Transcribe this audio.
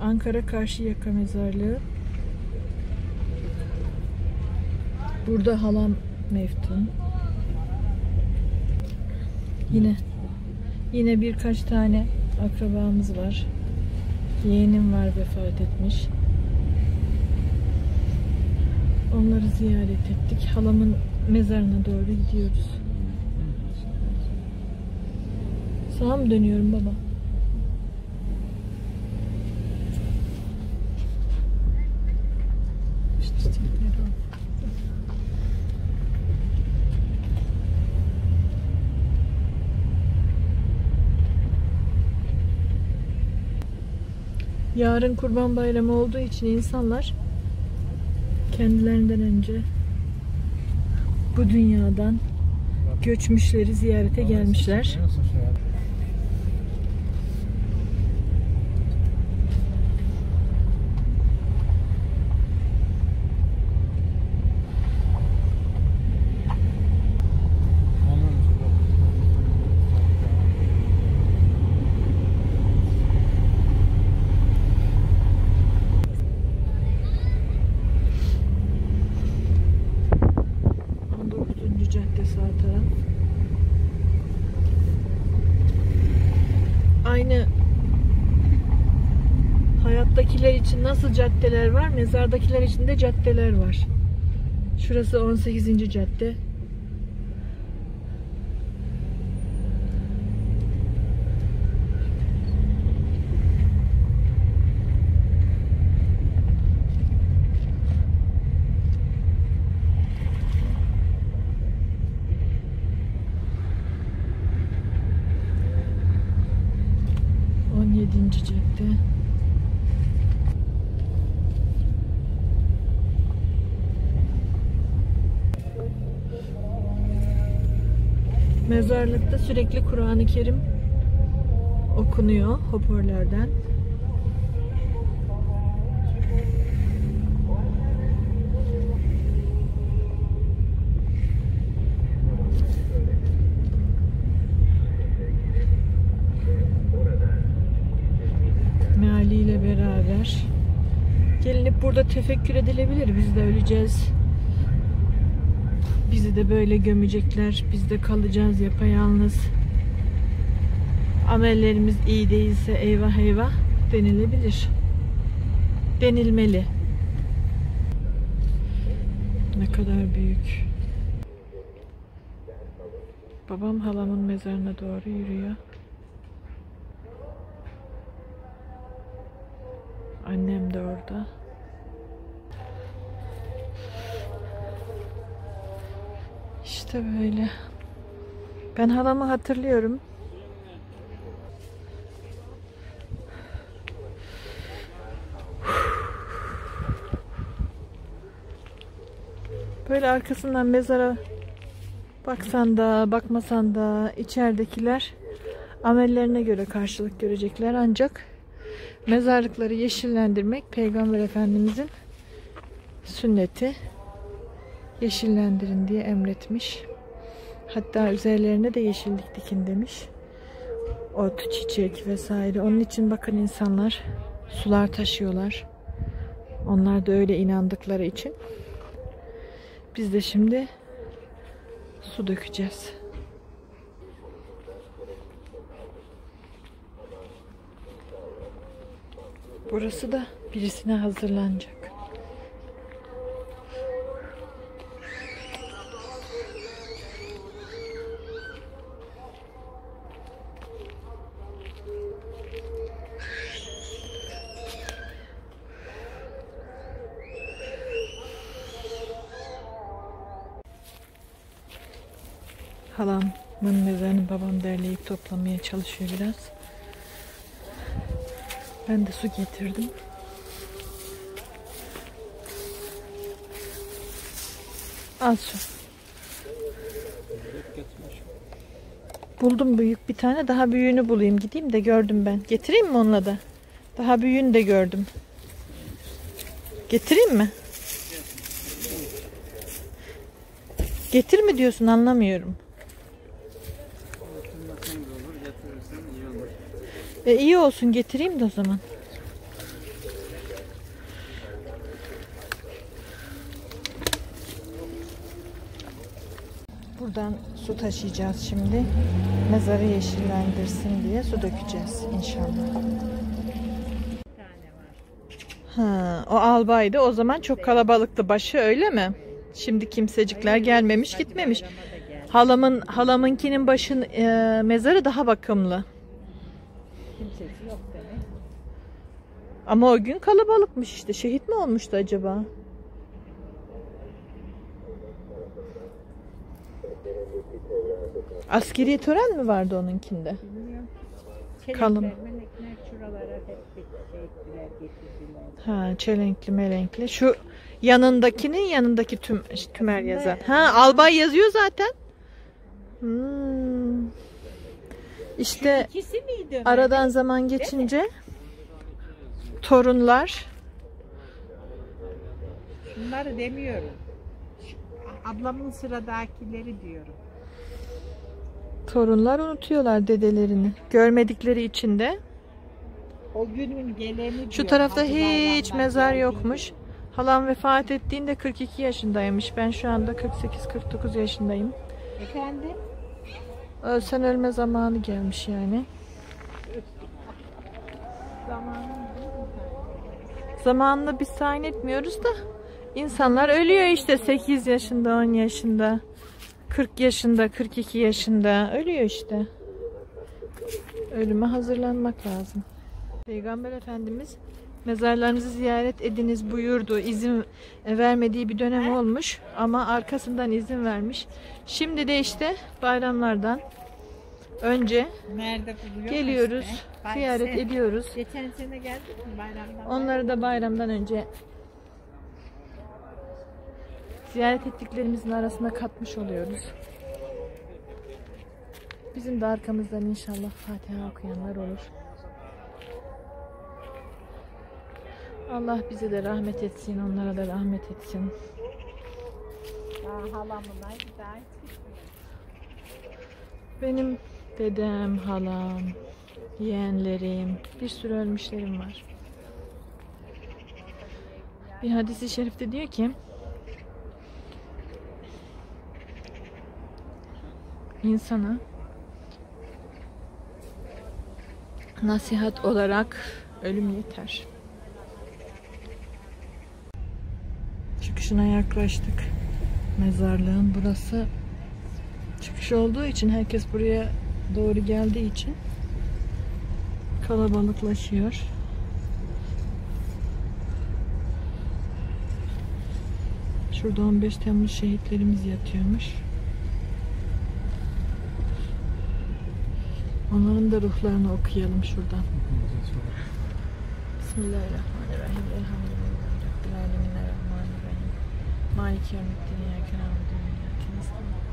Ankara Karşıyaka Mezarlığı. Burada halam meftun. Yine yine birkaç tane akrabamız var. Yeğenim var vefat etmiş. Onları ziyaret ettik. Halamın mezarına doğru gidiyoruz. Sağa mı dönüyorum baba? İşte çiçekleri var. Yarın Kurban Bayramı olduğu için insanlar kendilerinden önce bu dünyadan göçmüşleri ziyarete gelmişler. Aynı hayattakiler için nasıl caddeler var, mezardakiler için de caddeler var. Şurası 18. cadde. On yedinci cadde. Mezarlıkta sürekli Kur'an-ı Kerim okunuyor hoparlörden. Beraber gelinip burada tefekkür edilebilir. Biz de öleceğiz. Bizi de böyle gömecekler. Biz de kalacağız yapayalnız. Amellerimiz iyi değilse eyvah eyvah denilebilir. Denilmeli. Ne kadar büyük. Babam halamın mezarına doğru yürüyor. Annem de orada. İşte böyle. Ben halamı hatırlıyorum. Böyle arkasından mezara baksan da bakmasan da içeridekiler amellerine göre karşılık görecekler ancak mezarlıkları yeşillendirmek Peygamber Efendimizin sünneti yeşillendirin diye emretmiş. Hatta üzerlerine de yeşillik dikin demiş. Ot, çiçek vesaire. Onun için bakın insanlar sular taşıyorlar. Onlar da öyle inandıkları için. Biz de şimdi su dökeceğiz. Burası da birisine hazırlanacak. Halamın mezarını babam derleyip toplamaya çalışıyor biraz. Ben de su getirdim. Al su. Buldum büyük bir tane. Daha büyüğünü bulayım. Gideyim de gördüm ben. Getireyim mi onunla da? Daha büyüğünü de gördüm. Getireyim mi? Getir mi diyorsun anlamıyorum. E iyi olsun getireyim de o zaman. Buradan su taşıyacağız şimdi. Mezarı yeşillendirsin diye su dökeceğiz inşallah. Ha, o albaydı. O zaman çok kalabalıktı başı öyle mi? Şimdi kimsecikler gelmemiş gitmemiş. Halamın halamınkinin başın e, mezarı daha bakımlı. Kimsesi yok demek. Ama o gün kalabalıkmış işte. Şehit mi olmuştu acaba? Askeri tören mi vardı onunkinde? Bilmiyorum. Kalın. Çelikler, melekler şuralara hep bir şey getirdiler. Ha, çelenkli melenkli. Şu yanındakinin yanındaki tüm tümer yazan. Ha, albay yazıyor zaten. Hmm. İşte miydi? Aradan zaman geçince torunlar Bunları demiyorum. Ablamın sıradakileri diyorum. torunlar unutuyorlar dedelerini. Görmedikleri için de O günün geleni Şu tarafta Hacı hiç mezar yokmuş. Halam vefat ettiğinde 42 yaşındaymış. Ben şu anda 48-49 yaşındayım. Efendim? Ölsen ölme zamanı gelmiş yani. Zamanını biz tayin etmiyoruz da insanlar ölüyor işte 8 yaşında, 10 yaşında, 40 yaşında, 42 yaşında ölüyor işte. Ölüme hazırlanmak lazım. Peygamber Efendimiz mezarlarınızı ziyaret ediniz buyurdu. İzin vermediği bir dönem olmuş ama arkasından izin vermiş. Şimdi de işte bayramlardan önce geliyoruz, ziyaret ediyoruz. Geçen sene geldik mi bayramdan? Onları da bayramdan önce ziyaret ettiklerimizin arasına katmış oluyoruz. Bizim de arkamızdan inşallah Fatiha okuyanlar olur. Allah bize de rahmet etsin, onlara da rahmet etsin. Benim dedem, halam, yeğenlerim, bir sürü ölmüşlerim var. Bir hadisi şerifte diyor ki insana nasihat olarak ölüm yeter. Çıkışına yaklaştık. Mezarlığın burası çıkış olduğu için herkes buraya doğru geldiği için kalabalıklaşıyor. Şurada 15 Temmuz şehitlerimiz yatıyormuş. Onların da ruhlarını okuyalım şuradan. Bismillahirrahmanirrahim. Elhamdülillahi Rabbil alemin. Maliki yevmiddin. İyyâke na'budu ve